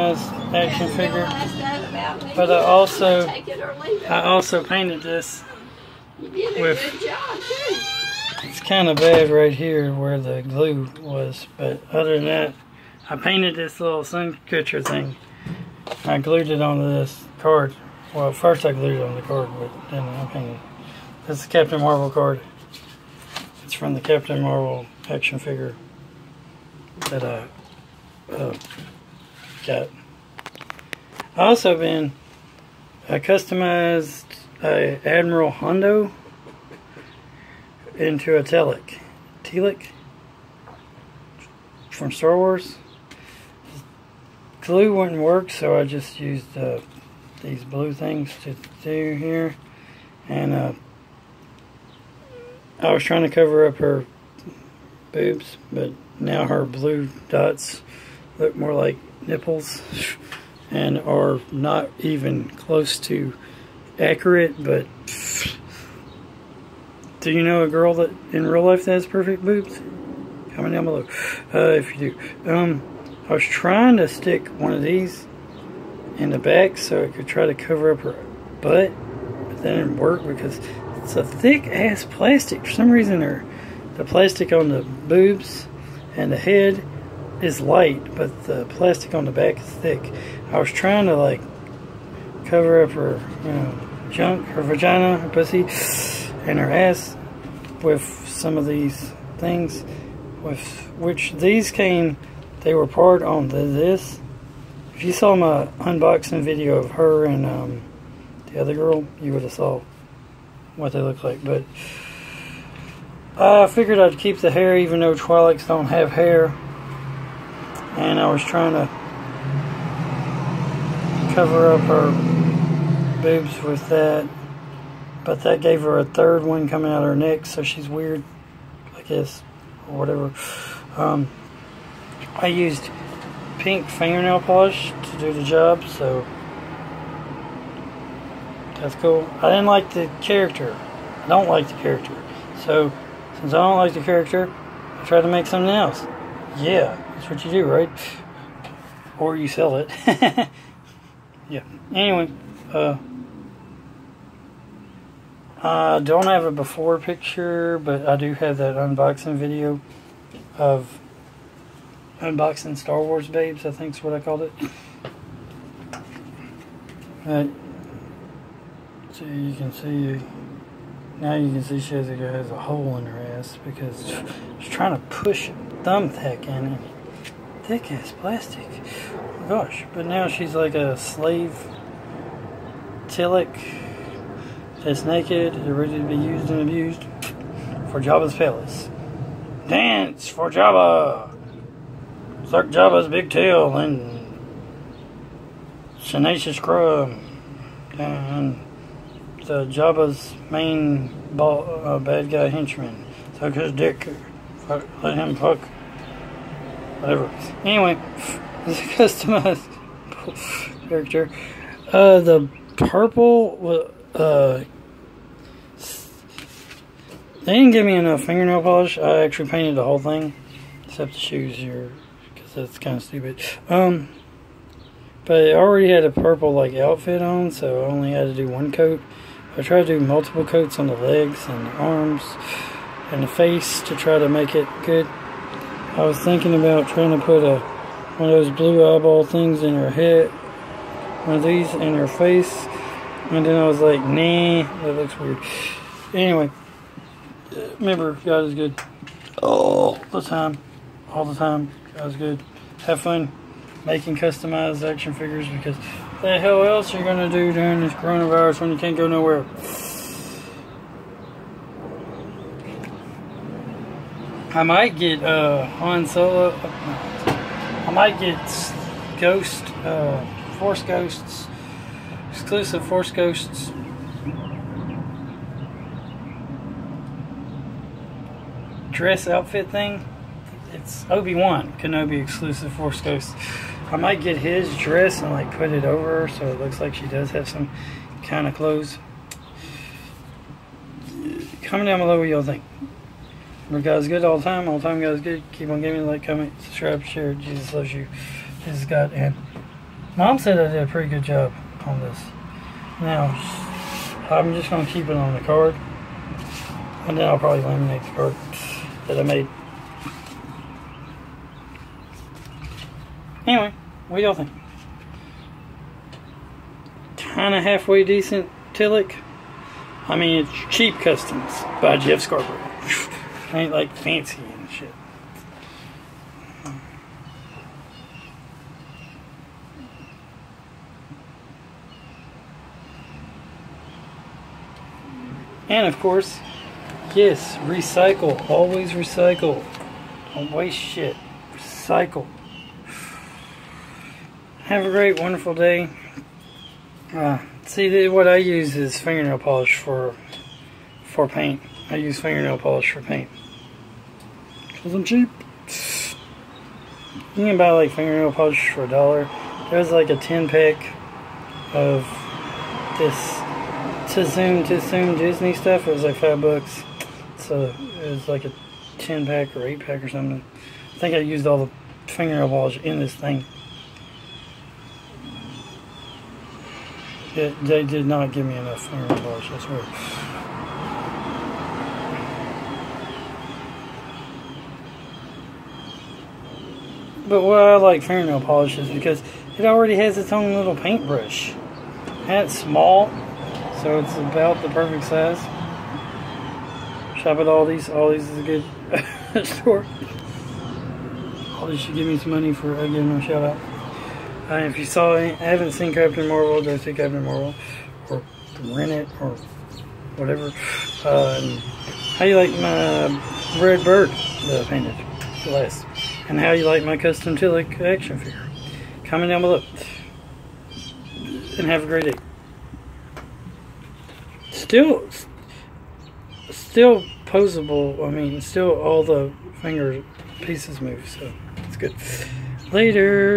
action figure. But I also I also painted this with it's kind of bad right here where the glue was, but other than that, I painted this little sun catcher thing. I glued it onto this card. Well, first I glued it on the card, but then I painted. This is Captain Marvel card. It's from the Captain Marvel action figure that I uh, got. Also been I customized a Admiral Holdo into a Twi'lek. Twi'lek from Star Wars. Glue wouldn't work, so I just used uh, these blue things to do here. And uh, I was trying to cover up her boobs, but now her blue dots look more like nipples and are not even close to accurate, but do you know a girl that in real life that has perfect boobs? Comment down below uh, if you do. Um, I was trying to stick one of these in the back so I could try to cover up her butt, but that didn't work because it's a thick ass plastic. For some reason, or the plastic on the boobs and the head is light, but the plastic on the back is thick. I was trying to like cover up her, you know, junk, her vagina, her pussy, and her ass with some of these things, with which these came, they were part on the, this. If you saw my unboxing video of her and um, the other girl, you would have saw what they look like. But I figured I'd keep the hair, even though Twi'leks don't have hair and I was trying to cover up her boobs with that. But that gave her a third one coming out of her neck so she's weird I guess or whatever. Um, I used pink fingernail polish to do the job so that's cool. I didn't like the character. I don't like the character. So since I don't like the character I tried to make something else. Yeah that's what you do, right? Or you sell it. yeah. Anyway, uh, I don't have a before picture, but I do have that unboxing video of unboxing Star Wars babes, I think is what I called it. Right. So you can see, now you can see she has a, has a hole in her ass because she's trying to push thumbtack in it thick ass plastic. Oh gosh, but now she's like a slave Twi'lek that's naked, ready to be used and abused for Jabba's palace. Dance for Jabba! Suck Jabba's big tail and Salacious Crumb and the Jabba's main ball, uh, bad guy henchman. Suck his dick. Fuck, let him fuck whatever. Anyway, is a customized character. Uh, the purple, uh, they didn't give me enough fingernail polish. I actually painted the whole thing, except the shoes here, because that's kind of stupid. Um, but I already had a purple like outfit on, so I only had to do one coat. I tried to do multiple coats on the legs and the arms and the face to try to make it good. I was thinking about trying to put a one of those blue eyeball things in her head, one of these in her face, and then I was like, nah, that looks weird. Anyway, remember, God is good all the time, all the time. God is good. Have fun making customized action figures because what the hell else are you're gonna do during this coronavirus when you can't go nowhere. I might get uh, Han Solo. I might get Ghost, uh, Force Ghosts, exclusive Force Ghosts. Dress outfit thing. It's Obi Wan Kenobi exclusive Force Ghost. I might get his dress and like put it over her so it looks like she does have some kind of clothes. Comment down below what y'all think. Remember, God's good all the time. All the time, God's good. Keep on giving, like, comment, subscribe, share. Jesus loves you. Jesus God, and Mom said I did a pretty good job on this. Now, I'm just going to keep it on the card. And then I'll probably laminate the card that I made. Anyway, what do y'all think? Kind of halfway decent Twi'lek. I mean, it's cheap customs by Jeff Scarbrough. Ain't like fancy and shit. And of course, yes, recycle. Always recycle. Don't waste shit. Recycle. Have a great, wonderful day. Uh, see, what I use is fingernail polish for for paint. I use fingernail polish for paint. Because I'm cheap. You can buy like fingernail polish for a dollar. There's like a 10 pack of this to Zoom to Zoom Disney stuff. It was like five bucks. So it was like a 10 pack or 8 pack or something. I think I used all the fingernail polish in this thing. It, they did not give me enough fingernail polish, I swear. But why I like fingernail polish is because it already has its own little paintbrush. And it's small, so it's about the perfect size. Shop at Aldi's. Aldi's is a good store. Aldi's should give me some money for uh, giving a shout out. Uh, if you saw I haven't seen Captain Marvel, go see Captain Marvel. Or rent it, or whatever. Uh, how you like my red bird that I painted last? And how you like my custom Twi'lek action figure? Comment down below. And have a great day still still posable. I mean, still all the finger pieces move, so it's good. Later.